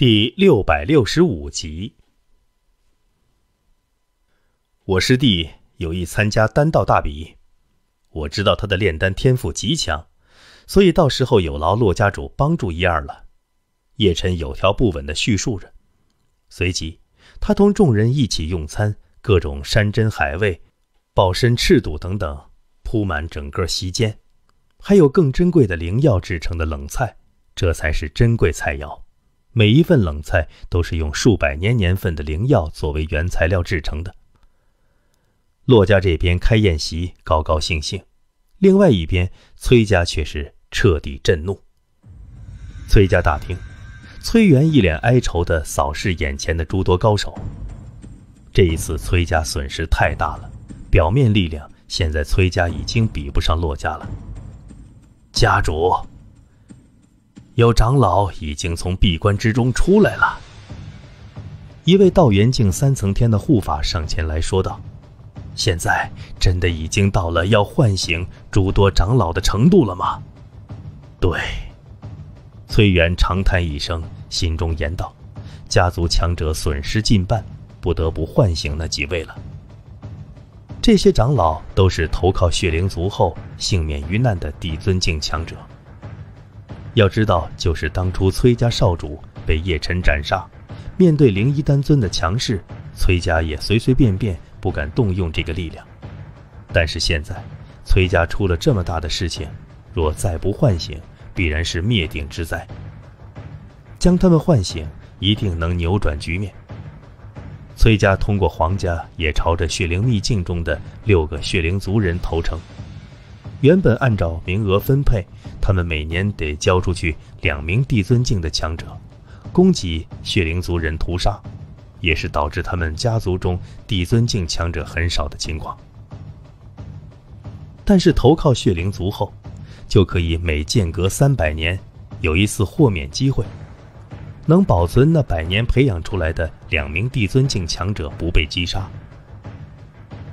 第六百六十五集，我师弟有意参加丹道大比，我知道他的炼丹天赋极强，所以到时候有劳骆家主帮助一二了。叶辰有条不紊的叙述着，随即他同众人一起用餐，各种山珍海味、鲍参、赤肚等等铺满整个席间，还有更珍贵的灵药制成的冷菜，这才是珍贵菜肴。每一份冷菜都是用数百年年份的灵药作为原材料制成的。骆家这边开宴席，高高兴兴；另外一边，崔家却是彻底震怒。崔家大厅，崔元一脸哀愁地扫视眼前的诸多高手。这一次，崔家损失太大了，表面力量现在崔家已经比不上骆家了。家主。有长老已经从闭关之中出来了。一位道元境三层天的护法上前来说道：“现在真的已经到了要唤醒诸多长老的程度了吗？”对，崔元长叹一声，心中言道：“家族强者损失近半，不得不唤醒那几位了。这些长老都是投靠血灵族后幸免于难的帝尊境强者。”要知道，就是当初崔家少主被叶辰斩杀，面对灵一丹尊的强势，崔家也随随便便不敢动用这个力量。但是现在，崔家出了这么大的事情，若再不唤醒，必然是灭顶之灾。将他们唤醒，一定能扭转局面。崔家通过皇家，也朝着血灵秘境中的六个血灵族人投诚。原本按照名额分配，他们每年得交出去两名帝尊境的强者，供给血灵族人屠杀，也是导致他们家族中帝尊境强者很少的情况。但是投靠血灵族后，就可以每间隔三百年有一次豁免机会，能保存那百年培养出来的两名帝尊境强者不被击杀。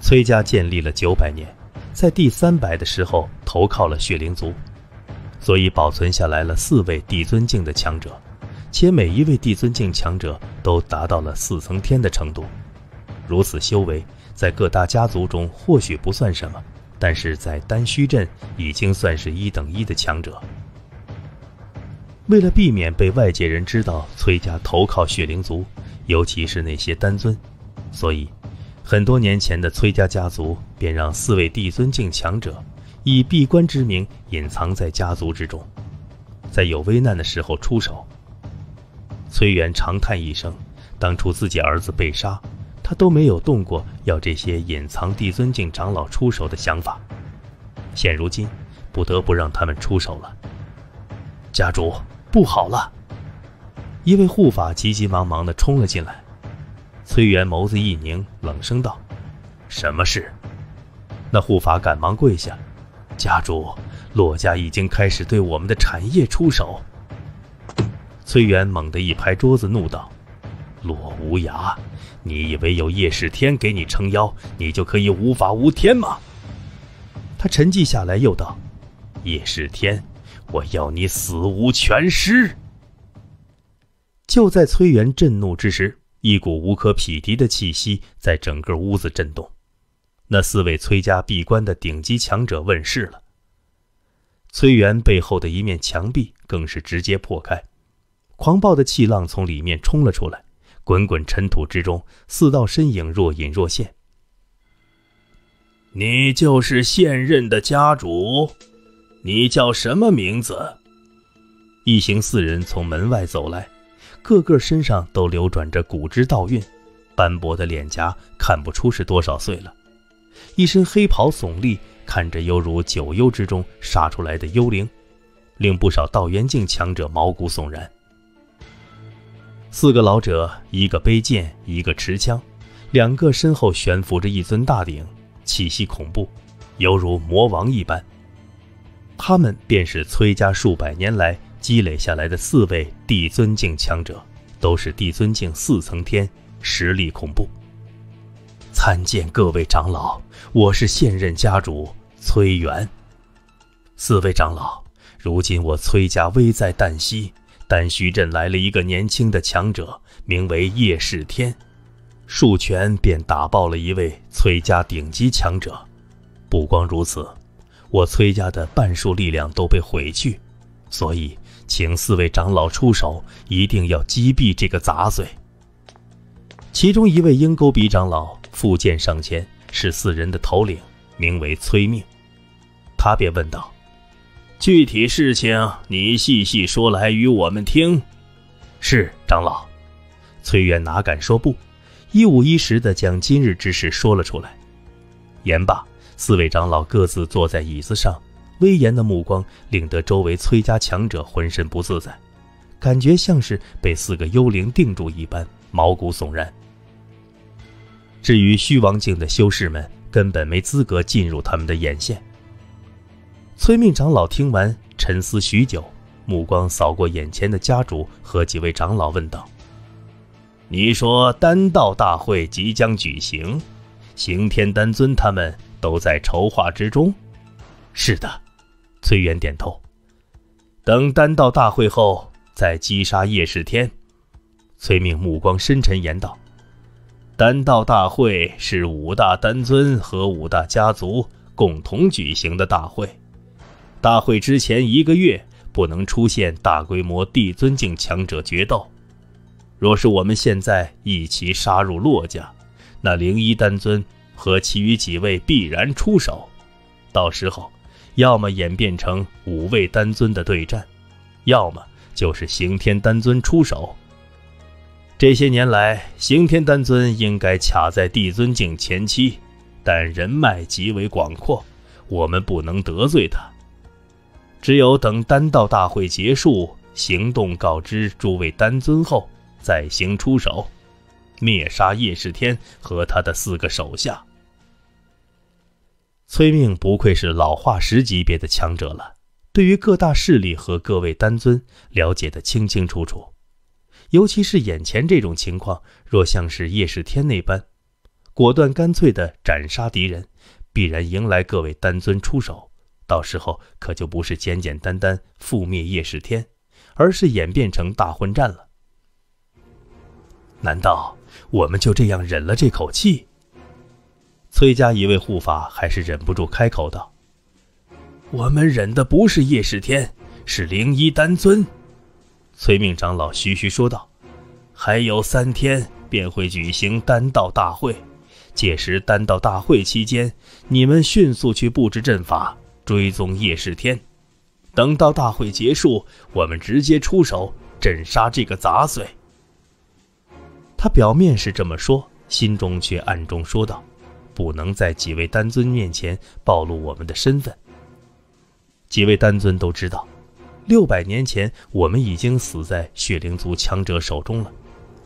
崔家建立了九百年。在第三百的时候投靠了血灵族，所以保存下来了四位帝尊境的强者，且每一位帝尊境强者都达到了四层天的程度。如此修为，在各大家族中或许不算什么，但是在丹虚镇已经算是一等一的强者。为了避免被外界人知道崔家投靠血灵族，尤其是那些丹尊，所以。很多年前的崔家家族便让四位帝尊境强者以闭关之名隐藏在家族之中，在有危难的时候出手。崔元长叹一声，当初自己儿子被杀，他都没有动过要这些隐藏帝尊境长老出手的想法，现如今不得不让他们出手了。家主，不好了！一位护法急急忙忙地冲了进来。崔元眸子一凝，冷声道：“什么事？”那护法赶忙跪下：“家主，骆家已经开始对我们的产业出手。”崔元猛地一拍桌子，怒道：“骆无涯，你以为有叶世天给你撑腰，你就可以无法无天吗？”他沉寂下来，又道：“叶世天，我要你死无全尸！”就在崔元震怒之时。一股无可匹敌的气息在整个屋子震动，那四位崔家闭关的顶级强者问世了。崔元背后的一面墙壁更是直接破开，狂暴的气浪从里面冲了出来，滚滚尘土之中，四道身影若隐若现。你就是现任的家主，你叫什么名字？一行四人从门外走来。个个身上都流转着古之道韵，斑驳的脸颊看不出是多少岁了。一身黑袍耸立，看着犹如九幽之中杀出来的幽灵，令不少道元境强者毛骨悚然。四个老者，一个背剑，一个持枪，两个身后悬浮着一尊大鼎，气息恐怖，犹如魔王一般。他们便是崔家数百年来。积累下来的四位帝尊境强者，都是帝尊境四层天，实力恐怖。参见各位长老，我是现任家主崔元。四位长老，如今我崔家危在旦夕，丹虚镇来了一个年轻的强者，名为叶世天，数拳便打爆了一位崔家顶级强者。不光如此，我崔家的半数力量都被毁去，所以请四位长老出手，一定要击毙这个杂碎。其中一位鹰钩鼻长老负剑上前，是四人的头领，名为崔命。他便问道：“具体事情你细细说来与我们听。”是长老。崔元哪敢说不，一五一十的将今日之事说了出来。言罢，四位长老各自坐在椅子上，威严的目光令得周围崔家强者浑身不自在，感觉像是被四个幽灵定住一般，毛骨悚然。至于虚王境的修士们，根本没资格进入他们的眼线。崔命长老听完，沉思许久，目光扫过眼前的家主和几位长老，问道：“你说丹道大会即将举行，刑天丹尊他们都在筹划之中？”“是的。”崔元点头。“等丹道大会后，再击杀叶世天。”崔命目光深沉，言道。丹道大会是五大丹尊和五大家族共同举行的大会，大会之前一个月不能出现大规模帝尊境强者决斗。若是我们现在一起杀入洛家，那灵一丹尊和其余几位必然出手，到时候要么演变成五位丹尊的对战，要么就是刑天丹尊出手。这些年来，刑天丹尊应该卡在帝尊境前期，但人脉极为广阔，我们不能得罪他。只有等丹道大会结束，行动告知诸位丹尊后，再行出手，灭杀叶世天和他的四个手下。崔命不愧是老化石级别的强者了，对于各大势力和各位丹尊了解得清清楚楚。尤其是眼前这种情况，若像是叶世天那般，果断干脆地斩杀敌人，必然迎来各位丹尊出手。到时候可就不是简简单单覆灭叶世天，而是演变成大混战了。难道我们就这样忍了这口气？崔家一位护法还是忍不住开口道：“我们忍的不是叶世天，是灵一丹尊。”崔命长老徐徐说道：“还有三天便会举行丹道大会，届时丹道大会期间，你们迅速去布置阵法，追踪叶世天。等到大会结束，我们直接出手镇杀这个杂碎。”他表面是这么说，心中却暗中说道：“不能在几位丹尊面前暴露我们的身份。”几位丹尊都知道。六百年前，我们已经死在血灵族强者手中了。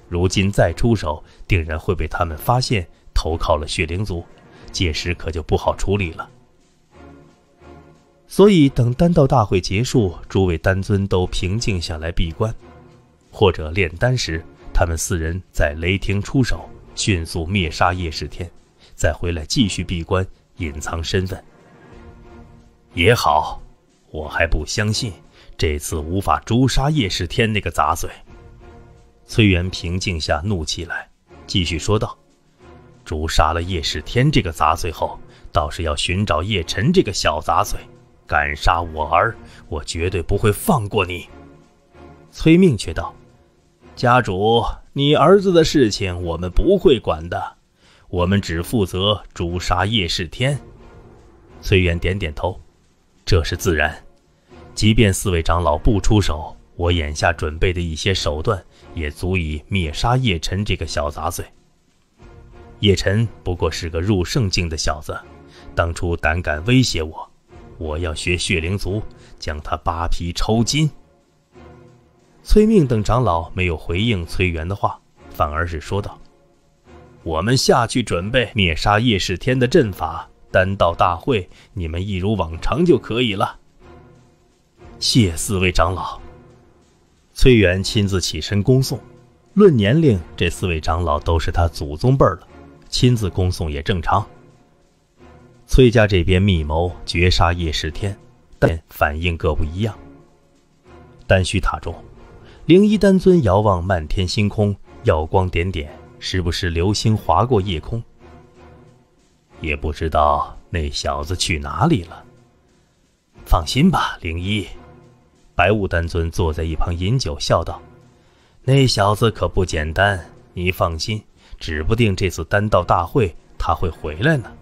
如今再出手，定然会被他们发现投靠了血灵族，届时可就不好处理了。所以，等丹道大会结束，诸位丹尊都平静下来闭关，或者炼丹时，他们四人在雷霆出手，迅速灭杀叶世天，再回来继续闭关，隐藏身份也好。我还不相信。这次无法诛杀叶世天那个杂碎。崔元平静下怒气来，继续说道：“诛杀了叶世天这个杂碎后，倒是要寻找叶辰这个小杂碎。敢杀我儿，我绝对不会放过你。”崔命却道：“家主，你儿子的事情我们不会管的，我们只负责诛杀叶世天。”崔元点点头：“这是自然。”即便四位长老不出手，我眼下准备的一些手段也足以灭杀叶辰这个小杂碎。叶辰不过是个入圣境的小子，当初胆敢威胁我，我要学血灵族，将他扒皮抽筋。崔命等长老没有回应崔元的话，反而是说道：“我们下去准备灭杀叶世天的阵法，丹道大会你们一如往常就可以了。”谢四位长老。崔元亲自起身恭送。论年龄，这四位长老都是他祖宗辈儿了，亲自恭送也正常。崔家这边密谋绝杀叶世天，但反应各不一样。丹虚塔中，灵一丹尊遥望漫天星空，耀光点点，时不时流星划过夜空。也不知道那小子去哪里了。放心吧，灵一。白雾丹尊坐在一旁饮酒，笑道：“那小子可不简单，你放心，指不定这次丹道大会他会回来呢。”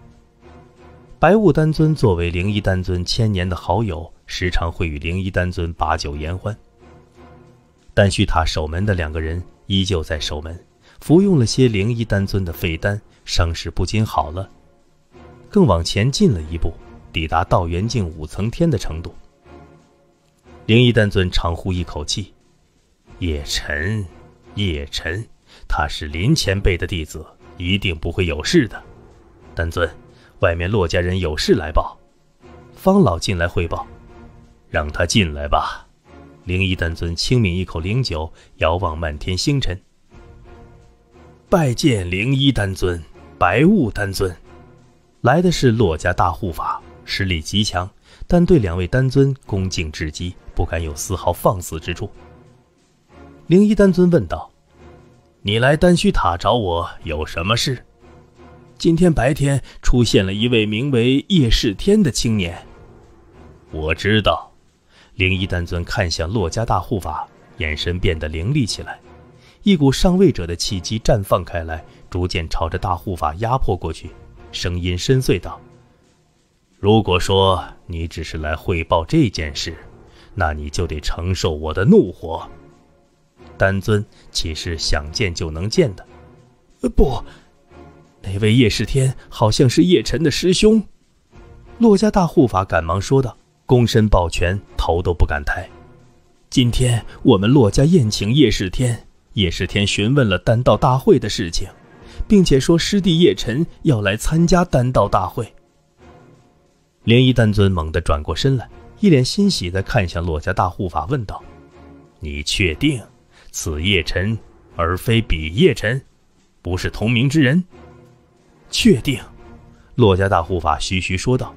白雾丹尊作为灵一丹尊千年的好友，时常会与灵一丹尊把酒言欢。丹虚塔守门的两个人依旧在守门，服用了些灵一丹尊的废丹，伤势不仅好了，更往前进了一步，抵达道元境五层天的程度。灵一丹尊长呼一口气：“叶晨，叶晨，他是林前辈的弟子，一定不会有事的。”丹尊，外面骆家人有事来报。方老进来汇报：“让他进来吧。”灵一丹尊轻抿一口灵酒，遥望漫天星辰：“拜见灵一丹尊，白雾丹尊。”来的是骆家大护法，实力极强。但对两位丹尊恭敬至极，敢有丝毫放肆之处。灵一丹尊问道：“你来丹虚塔找我有什么事？”今天白天出现了一位名为叶世天的青年。我知道。灵一丹尊看向洛家大护法，眼神变得凌厉起来，一股上位者的气机绽放开来，逐渐朝着大护法压迫过去，声音深邃道。如果说你只是来汇报这件事，那你就得承受我的怒火。丹尊岂是想见就能见的？呃，不，那位叶世天好像是叶晨的师兄。洛家大护法赶忙说道，躬身抱拳，头都不敢抬。今天我们洛家宴请叶世天，叶世天询问了丹道大会的事情，并且说师弟叶晨要来参加丹道大会。灵一丹尊猛地转过身来，一脸欣喜地看向洛家大护法，问道：“你确定此叶辰而非彼叶辰，不是同名之人？”“确定。”洛家大护法徐徐说道：“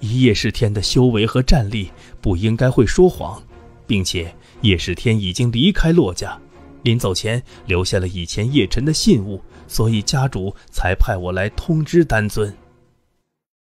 以叶世天的修为和战力，不应该会说谎，并且叶世天已经离开洛家，临走前留下了以前叶辰的信物，所以家主才派我来通知丹尊。”